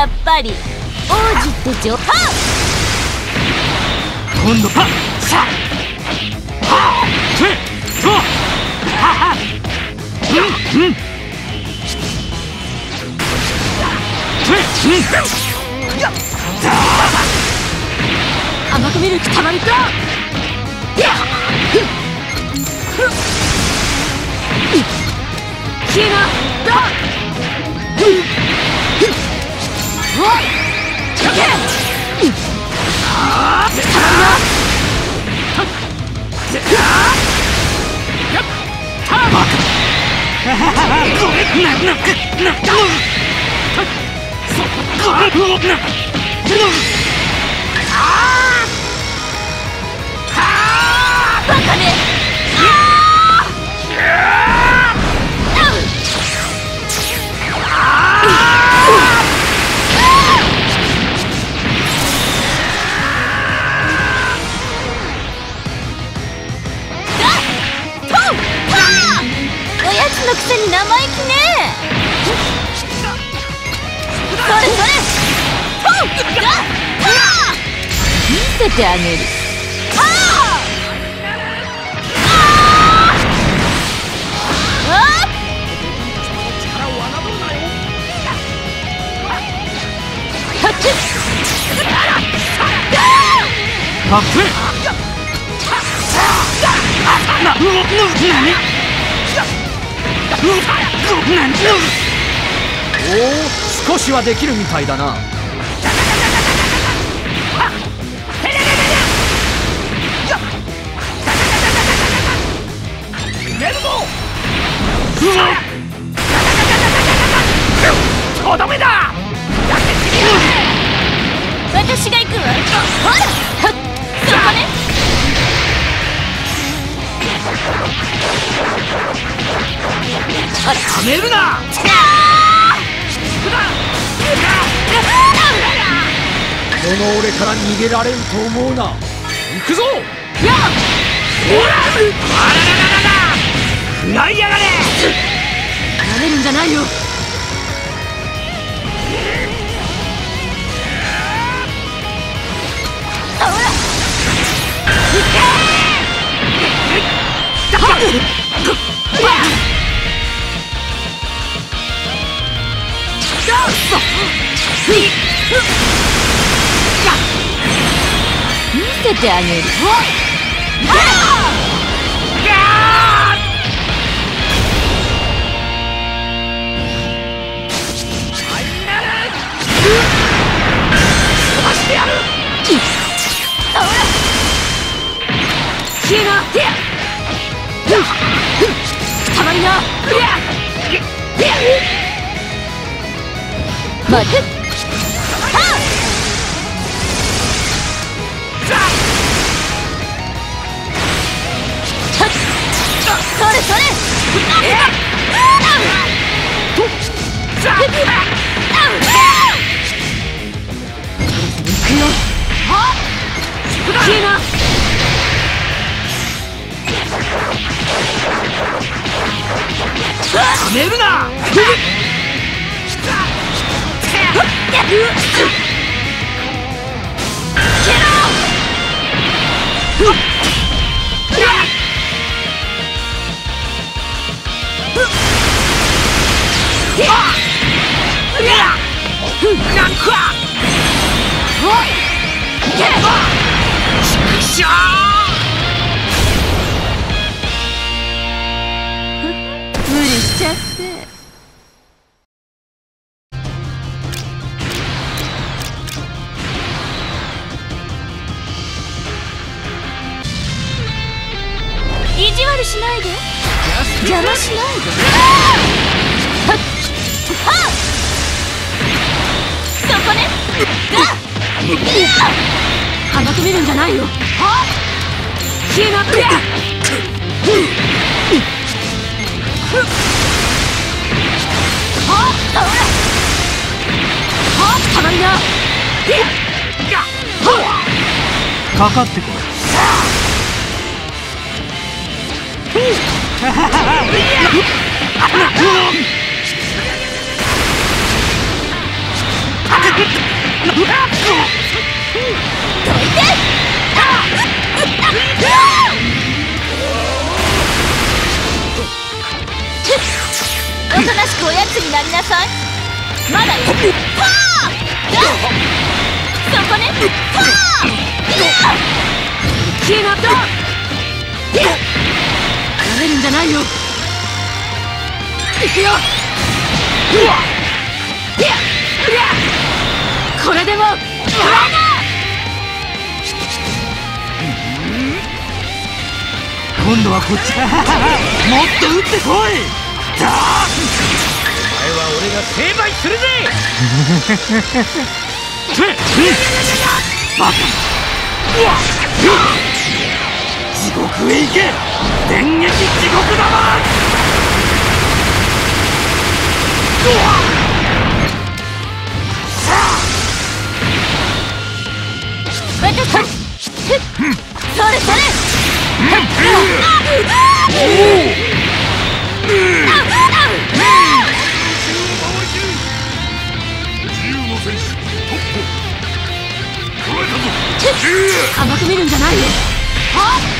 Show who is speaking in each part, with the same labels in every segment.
Speaker 1: やっぱり。王子って上は
Speaker 2: 今度はさあ。はあ。てと。はは。うんうん。てうん。や
Speaker 1: 甘く見る気たまりか。消えな。だああのくせに生意気ね。それそれ。見せてあげるはああっはっ
Speaker 2: かっこいいな、うなに
Speaker 3: おお少しはできるみたいだな。
Speaker 1: うわっ。
Speaker 2: めるな。
Speaker 3: この俺から逃げられると思うな。
Speaker 2: 行くぞ。
Speaker 1: や
Speaker 2: ほらあらららら。らいやがれ。
Speaker 1: なめるんじゃないよ。ほら。見せてあげる。消えなたまりなてはっそれそれ行くよ消えな
Speaker 2: ためるなしゃ
Speaker 1: 無邪魔しないで。そこねが甘く見るんじゃないよはっ。消えなくてはっ。ほらはっ。たまりな
Speaker 2: かかっ。てこい
Speaker 1: おとなしくおやつになりなさい。まだよパーそこね。パー。消えなるんじゃないよ。行くよ。これでも。
Speaker 2: 今度はこっちか。もっと撃ってこい。だ
Speaker 3: お前は俺が成敗するぜ。
Speaker 2: バカ地獄へ行け。電撃地獄玉
Speaker 1: 私それそれ甘く見るん。じゃないよはっ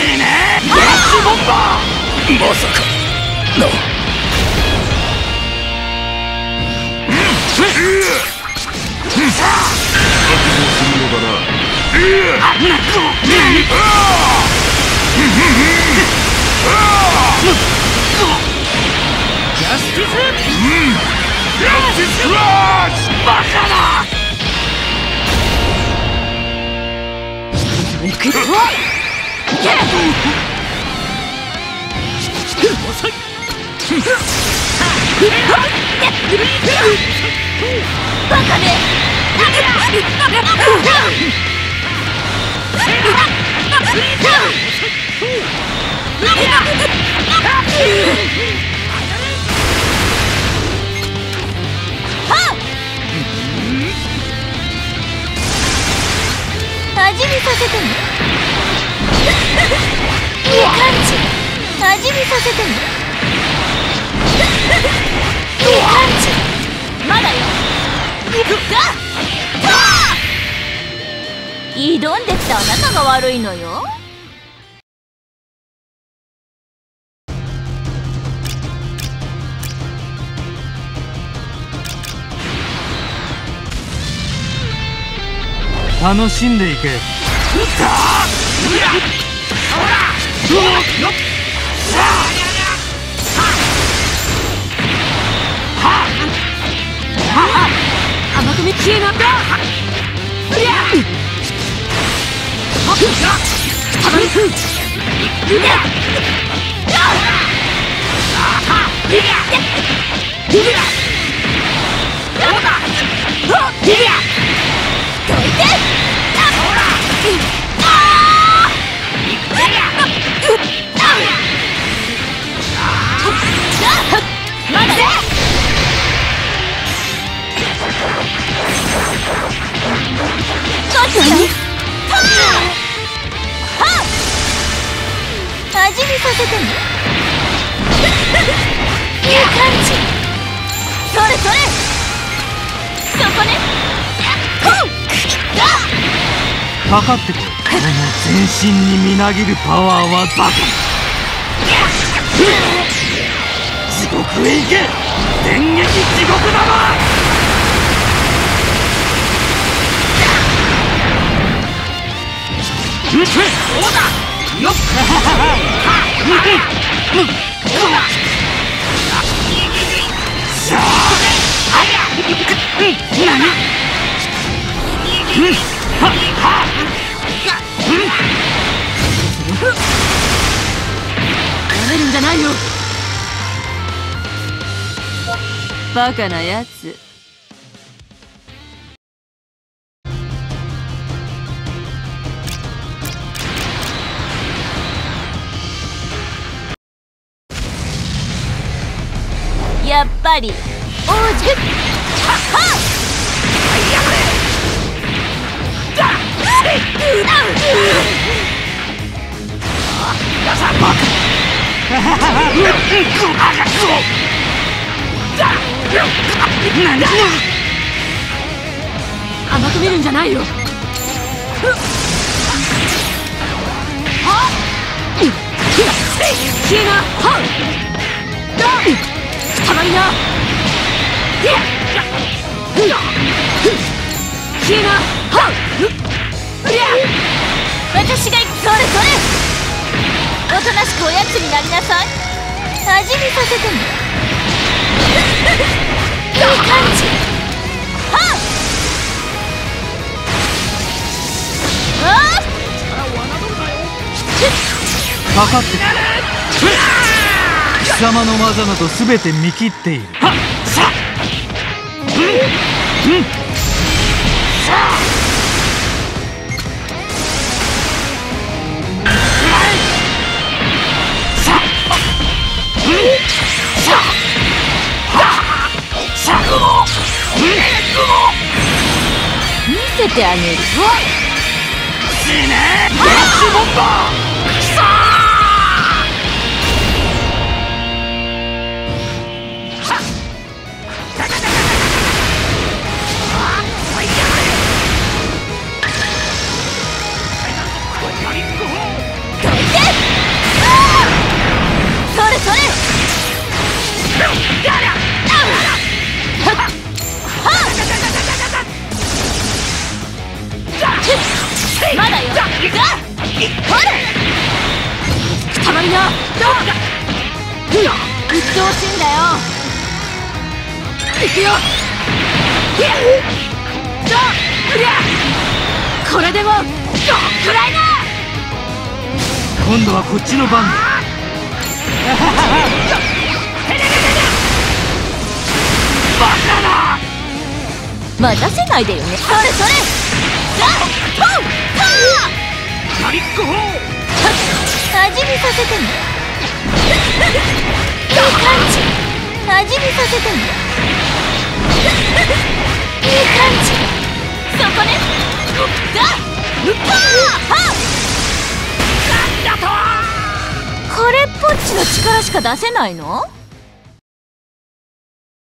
Speaker 2: 死ねラッシュボンバー
Speaker 3: まさかな
Speaker 2: ジャスティスジャスティスクラッシュバカだ
Speaker 1: 行くよい
Speaker 2: い
Speaker 1: ね味見させてねい感じ味見させてね。いい感じまだよ。行くか挑んできた？あなたが悪いのよ
Speaker 2: 楽しんでいけ
Speaker 1: 甘
Speaker 2: かかってこいこの全身にみなぎるパワーはバカ。地獄へ行け。電撃地獄玉そうだよっ
Speaker 1: めるんじゃないよ。バカなやつ。やっぱり王子。はっはっ
Speaker 4: 甘く見るんじゃないよ。キーナハウたまりなキーナハウ
Speaker 1: 私がそれそれおとなしくおやつになりなさい味見させてもいい感じはっあ
Speaker 2: かかってくる。貴様の技など全て見切っている。
Speaker 4: はっさあうんうん。
Speaker 1: せてあげる。
Speaker 4: 死ね！ガスボンバー行くよ。これでもくらいな
Speaker 2: 今度はこっちの番だ。
Speaker 1: 待たせないでよね。それそれ。ザッポンパ
Speaker 4: ガリックホー
Speaker 1: ー味見させてね。いい感じ味見させてね。いい感じ。そこね。ザッパー。ハ
Speaker 4: だと
Speaker 1: これっぽっちの力しか出せないの？